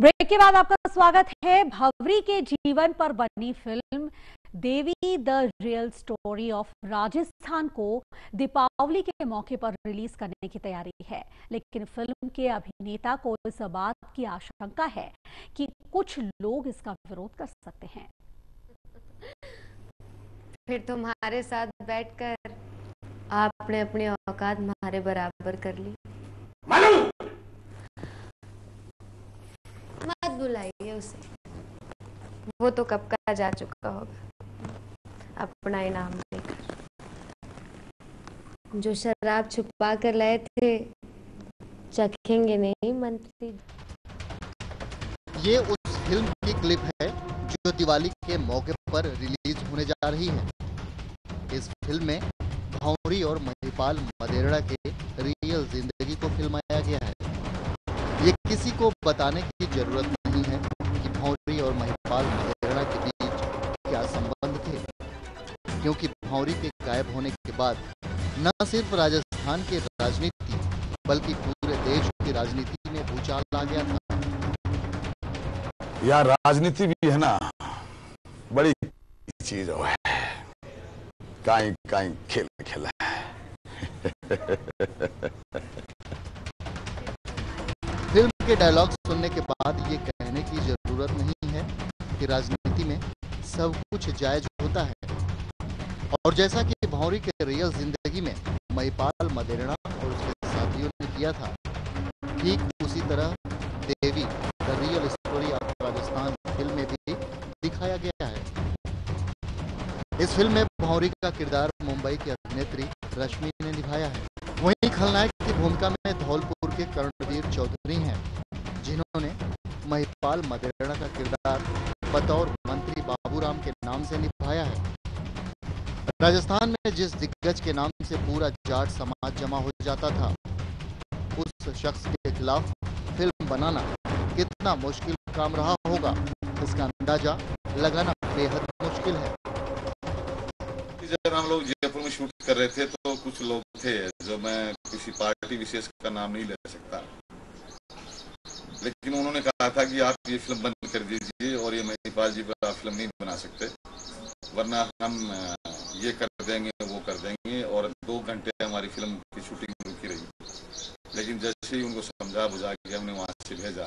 Break के बाद आपका स्वागत है भवरी के जीवन पर बनी film Devi the real story of Rajasthan को दीपावली के मौके पर रिलीज़ करने की तैयारी है। लेकिन फ़िल्म के अभिनेता को इस बात की आशंका है कि कुछ लोग इसका विरोध कर सकते हैं। फिर तुम्हारे साथ बैठकर आपने अपनी औकात हमारे बराबर कर ली। मत बुलाइए उसे। वो तो कब का जा चुका होगा। अपना इनाम लेकर जो शराब छुपा कर लाए थे, चखेंगे नहीं मंत्री? ये उस फ़िल्म की क्लिप है जो दिवाली के मौके पर रिलीज़ होने जा रही है। इस फ़िल्म में भौरी और महिपाल मदेरड़ा के रियल ज़िंदगी को फिल्माया गया है। ये किसी को बताने की ज़रूरत भौरी के गायब होने के बाद न सिर्फ़ राजस्थान की राजनीति बल्कि पूरे देश की राजनीति में भूचाल आ गया था। यार राजनीति भी है ना बड़ी चीज़ है काई काई खेल खेला है। फ़िल्म के डायलॉग सुनने के बाद ये कहने की ज़रूरत नहीं है कि राजनीति में सब कुछ जायज़ होता है। और जैसा कि भौरी के रियल ज़िंदगी में महिपाल मदेरणा और उसके साथियों ने किया था, ठीक उसी तरह Devi the real story of Rajasthan film में भी दिखाया गया है। इस फ़िल्म में भौरी का किरदार मुंबई की अभिनेत्री रश्मि ने निभाया है। वहीं खलनायक की भूमिका में धौलपुर के कर्णवीर चौधरी हैं, जिन्होंने महिपाल मदेरणा का किरदार बतौर मंत्री बाबूराम के नाम से निभाया है। राजस्थान में जिस दिग्गज के नाम से पूरा जाट समाज जमा हो जाता था, उस शख्स के खिलाफ फ़िल्म बनाना कितना मुश्किल काम रहा होगा, इसका अंदाज़ा लगाना बेहद मुश्किल है। जब हम लोग जयपुर में शूट कर रहे थे तो कुछ लोग थे जो मैं किसी पार्टी विशेष का नाम नहीं ले सकता। लेकिन उन्होंने कहा था कि आप ये फ़िल्म बंद कर दीजिए और ये महिपाल जी पर आप फ़िल्म नहीं बना सकते, वरना हम ये कर देंगे, वो कर देंगे और दो घंटे हमारी फ़िल्म की शूटिंग रुकी रही। लेकिन जैसे ही उनको समझा बुझा के हमने वहाँ से भेजा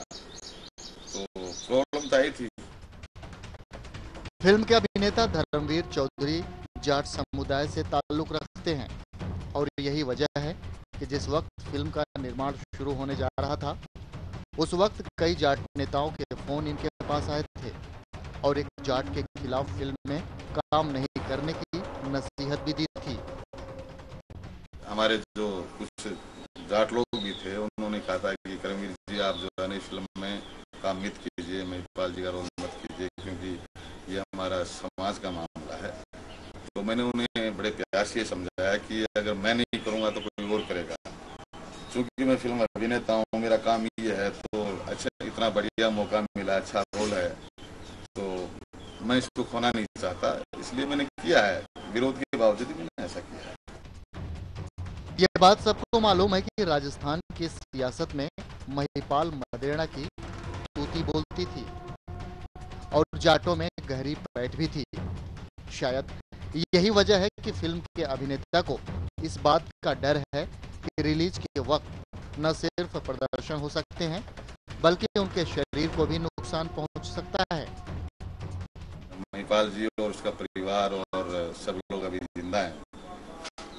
तो प्रॉब्लम तो आई थी। फ़िल्म के अभिनेता धर्मवीर चौधरी जाट समुदाय से ताल्लुक रखते हैं और यही वजह है कि जिस वक्त फ़िल्म का निर्माण शुरू होने जा रहा था, उस वक्त कई जाट नेताओं के फ़ोन इनके पास आए थे और एक जाट के खिलाफ फ़िल्म में काम नहीं करने की नसीहत भी दी थी। हमारे जो कुछ जाट लोग भी थे, उन्होंने कहा था कि करमवीर जी, आप जो है फ़िल्म में काम मत कीजिए, महिपाल जी का रोल मत कीजिए, क्योंकि ये हमारा समाज का मामला है। तो मैंने उन्हें बड़े प्यार से समझाया कि अगर मैं नहीं करूँगा तो कोई और करेगा। चूँकि मैं फ़िल्म अभिनेता हूँ, मेरा काम ये है तो अच्छा इतना बढ़िया मौका मिला अच्छा रोल है तो मैं इसको खोना नहीं चाहता। इसलिए मैंने किया है। विरोध के बावजूद भी मैंने ऐसा किया है। ये बात सबको मालूम है कि राजस्थान की सियासत में महिपाल मदेरणा की तूती बोलती थी और जाटों में गहरी पैठ भी थी। शायद यही वजह है कि फ़िल्म के अभिनेता को इस बात का डर है कि रिलीज़ के वक्त न सिर्फ़ प्रदर्शन हो सकते हैं बल्कि उनके शरीर को भी नुकसान पहुँच सकता है। महिपाल जी और उसका परिवार और ज़िंदा हैं।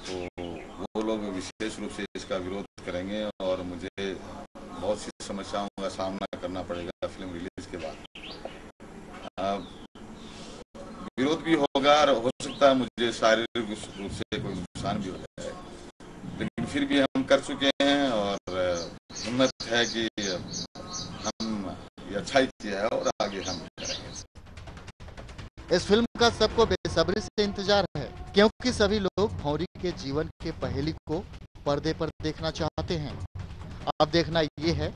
तो वो लोग विशेष रूप से इसका विरोध करेंगे और मुझे बहुत सी समस्याओं का सामना करना पड़ेगा फ़िल्म रिलीज़ के बाद। विरोध भी होगा और हो सकता है मुझे शारीरिक रूप से कोई नुकसान भी हो जाए। लेकिन फिर भी हम कर चुके हैं और हिम्मत है कि हम ये अच्छा ही किया है और आगे हम करेंगे। इस फ़िल्म का सबको बेसब्री से इंतज़ार है, क्योंकि सभी लोग भौरी के जीवन के पहेली को पर्दे पर देखना चाहते हैं। अब देखना ये है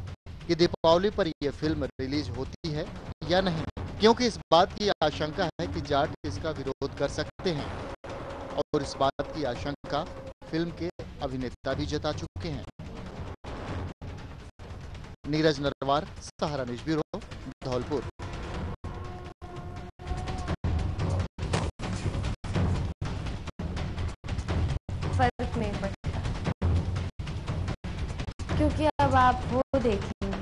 कि दीपावली पर यह फ़िल्म रिलीज़ होती है या नहीं, क्योंकि इस बात की आशंका है कि जाट इसका विरोध कर सकते हैं। और इस बात की आशंका फ़िल्म के अभिनेता भी जता चुके हैं। Neeraj Narwar, Sahara news bureau, Dholpur. अब आप वो देखेंगे,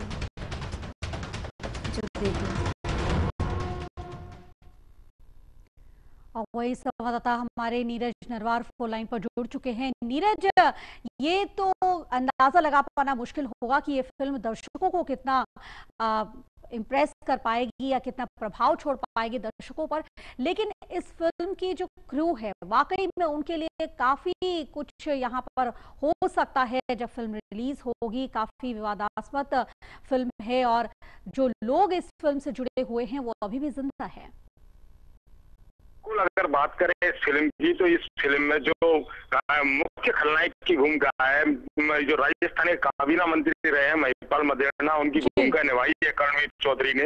जो और वही संवाददाता हमारे नीरज नरवार फ़ोन लाइन पर जुड़ चुके हैं। नीरज, ये तो अंदाज़ा लगा पाना मुश्किल होगा कि ये फ़िल्म दर्शकों को कितना इम्प्रेस कर पाएगी या कितना प्रभाव छोड़ पाएगी दर्शकों पर। लेकिन इस फ़िल्म की जो क्रू है, वाकई में उनके लिए काफ़ी कुछ यहाँ पर हो सकता है जब फ़िल्म रिलीज़ होगी। काफ़ी विवादास्पद फ़िल्म है और जो लोग इस फ़िल्म से जुड़े हुए हैं, वो अभी भी ज़िंदा है। बिल्कुल अगर बात करें इस फ़िल्म की तो इस फ़िल्म में जो मुख्य खलनायक की भूमिका है जो राजस्थान के काबीना मंत्री रहे हैं महिपाल मदेरणा उनकी भूमिका निभाई है कर्णवीर चौधरी ने।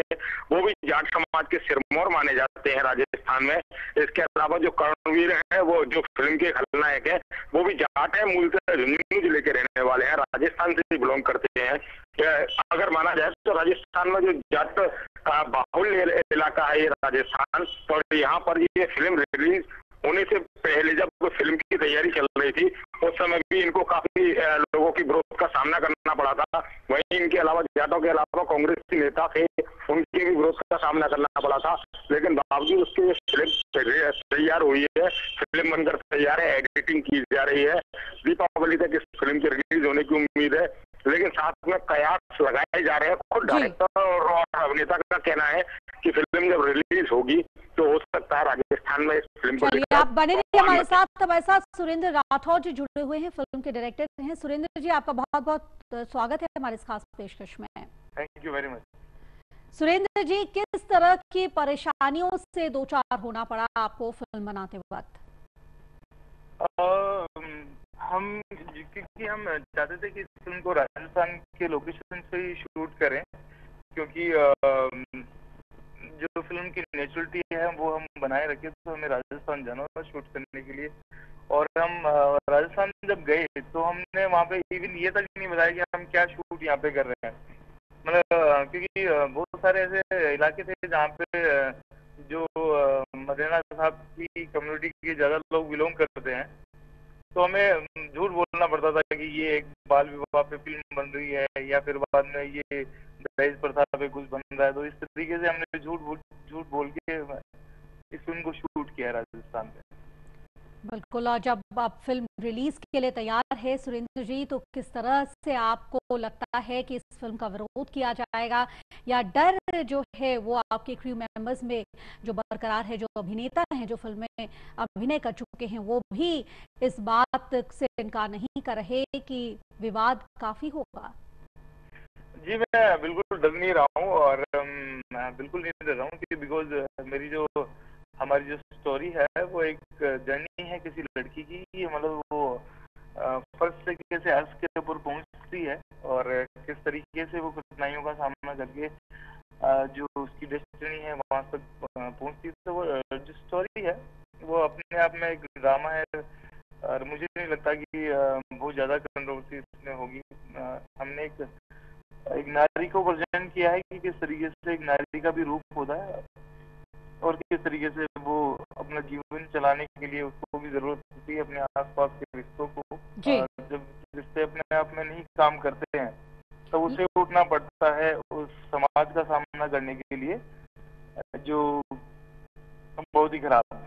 वो भी जाट समाज के सिरमौर माने जाते हैं राजस्थान में। इसके अलावा जो कर्णवीर है वो जो फ़िल्म के खलनायक है वो भी जाट है मूलतः झुंझुनू ज़िले के रहने वाले हैं राजस्थान से भी बिलोंग करते हैं। अगर माना जाए तो राजस्थान में जो जाट बाहुल्य इलाका है ये राजस्थान। और यहाँ पर ये फ़िल्म रिलीज़ होने से पहले जब फ़िल्म की तैयारी चल रही थी, उस समय भी इनको काफ़ी लोगों की विरोध का सामना करना पड़ा था। वहीं इनके अलावा, जाटों के अलावा कांग्रेस के नेता थे, उनके भी विरोध का सामना करना पड़ा था। लेकिन बावजूद उसके फ़िल्म तैयार हुई है, फ़िल्म बनकर तैयार है एडिटिंग की जा रही है। दीपावली तक इस फ़िल्म की रिलीज़ होने की उम्मीद है। लेकिन साथ में कयास लगाए जा रहे हैं। खुद डायरेक्टर और अभिनेता का कहना है कि फ़िल्म जब रिलीज़ होगी तो हो सकता है राजस्थान में इस फ़िल्म को आप बने रहिए हमारे साथ। तब ऐसा सुरेंद्र राठौर जी जुड़े हुए हैं फ़िल्म के डायरेक्टर हैं। सुरेंद्र जी आपका बहुत बहुत स्वागत है हमारे इस खास पेशकश में। Thank you very much Surendra ji किस तरह की परेशानियों से दो चार होना पड़ा आपको फ़िल्म बनाते वक्त? हम, क्योंकि हम चाहते थे कि फ़िल्म को राजस्थान के लोकेशन से ही शूट करें, क्योंकि जो फ़िल्म की नेचुरलिटी है, वो हम बनाए रखे तो हमें राजस्थान जाना था शूट करने के लिए। और हम राजस्थान जब गए तो हमने वहाँ पे इवन ये तक नहीं बताया कि हम क्या शूट यहाँ पे कर रहे हैं। मतलब क्योंकि बहुत सारे ऐसे इलाके थे जहाँ पे जो मदेना साहब की कम्युनिटी के ज़्यादा लोग बिलोंग करते हैं। तो हमें झूठ बोलना पड़ता था कि ये एक बाल विवाह पे फ़िल्म बन रही है या फिर बाद में ये दहेज प्रथा पे कुछ बन रहा है। तो इस तरीके से हमने झूठ झूठ बोल के इस फ़िल्म को शूट किया राजस्थान में। बिल्कुल, और जब आप फ़िल्म रिलीज़ के लिए तैयार है, सुरेंद्र जी तो किस तरह से आपको लगता है कि इस फ़िल्म का विरोध किया जाएगा? या डर जो है, वो आपके क्रू मेंबर्स में जो बरकरार है, जो अभिनेता हैं, जो फ़िल्म में अभिनय कर चुके हैं, वो भी इस बात से इनकार नहीं कर रहे कि विवाद काफ़ी होगा? जी, मैं बिल्कुल डर नहीं रहा हूँ और बिल्कुल नहीं डर रहा हूँ बिकॉज़ मेरी जो हमारी जो स्टोरी है, वो एक जर्नी है किसी लड़की की मतलब वो फ़र्स्ट से अर्थ के ऊपर पहुँचती है और किस तरीके से वो कठिनाइयों का सामना करके जो उसकी डेस्टिनी है, वहाँ तक पहुँचती है। तो वो जो स्टोरी है, वो अपने आप में एक ड्रामा है और मुझे नहीं लगता कि बहुत ज़्यादा कंट्रोवर्सी इसमें होगी। हमने एक एक नारी को प्रेजेंट किया है कि किस तरीके से एक नारी का भी रूप होता है। और किस तरीके से वो अपना जीवन चलाने के लिए उसको भी ज़रूरत होती है अपने आस पास के रिश्तों को। जब रिश्ते अपने आप में नहीं काम करते हैं तो उसे उठना पड़ता है उस समाज का सामना करने के लिए जो बहुत ही खराब है।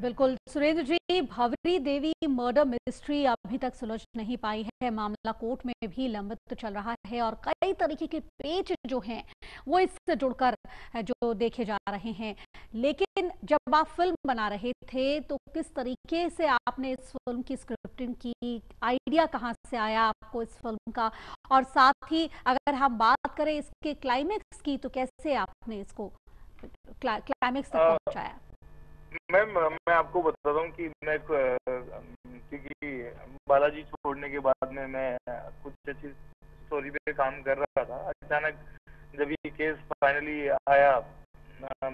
बिल्कुल। सुरेंद्र जी भवरी देवी मर्डर मिस्ट्री अभी तक सुलझ नहीं पाई है। मामला कोर्ट में भी लंबित चल रहा है और कई तरीके के पेच जो हैं वो इससे जुड़कर जो देखे जा रहे हैं। लेकिन जब आप फ़िल्म बना रहे थे तो किस तरीके से आपने इस फ़िल्म की स्क्रिप्टिंग की? आइडिया कहाँ से आया आपको इस फ़िल्म का? और साथ ही अगर हम बात करें इसके क्लाइमेक्स की तो कैसे आपने इसको क्लाइमेक्स तक पहुँचाया? मैम, मैं आपको बताता हूँ कि मैं क्योंकि बालाजी छोड़ने के बाद में मैं कुछ अच्छी स्टोरी पे काम कर रहा था। अचानक जब ये केस फाइनली आया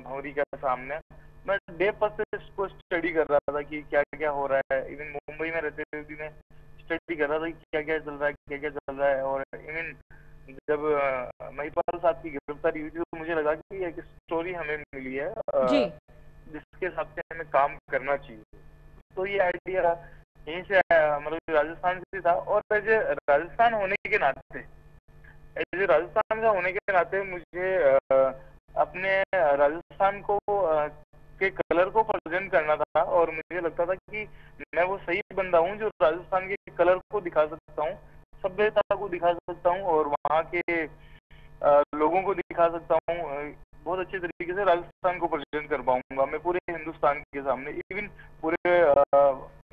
भौरी का सामने, मैं डे पर से इसको स्टडी कर रहा था कि क्या क्या हो रहा है। इवन मुंबई में रहते हुए भी मैं स्टडी कर रहा था कि क्या क्या चल रहा है क्या क्या चल रहा है। और इवन जब महिपाल साहब की गिरफ्तारी हुई थी तो मुझे लगा कि एक स्टोरी हमें मिली है। जिसके हिसाब से हमें काम करना चाहिए। तो ये आइडिया यहीं से मतलब राजस्थान से था और एज ए राजस्थान होने के नाते एज ए राजस्थान का होने के नाते मुझे अपने राजस्थान को के कलर को प्रेजेंट करना था और मुझे लगता था कि मैं वो सही बंदा हूँ जो राजस्थान के कलर को दिखा सकता हूँ, सभ्यता को दिखा सकता हूँ और वहाँ के लोगों को दिखा सकता हूँ बहुत अच्छे तरीके से राजस्थान को प्रेजेंट कर पाऊँगा मैं पूरे हिंदुस्तान के सामने इवन पूरे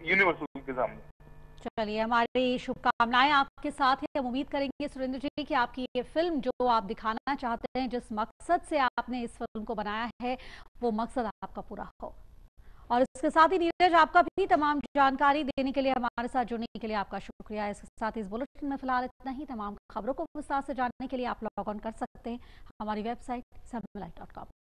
यूनिवर्सिटी के सामने। चलिए, हमारी शुभकामनाएँ आपके साथ है। हम उम्मीद करेंगे सुरेंद्र जी कि आपकी ये फ़िल्म जो आप दिखाना चाहते हैं, जिस मकसद से आपने इस फ़िल्म को बनाया है, वो मकसद आपका पूरा हो। और इसके साथ ही नीरज, आपका भी तमाम जानकारी देने के लिए, हमारे साथ जुड़ने के लिए आपका शुक्रिया। इसके साथ इस बुलेटिन में फ़िलहाल इतना ही। तमाम खबरों को विस्तार से जानने के लिए आप लॉग ऑन कर सकते हैं। हमारी वेबसाइट कॉम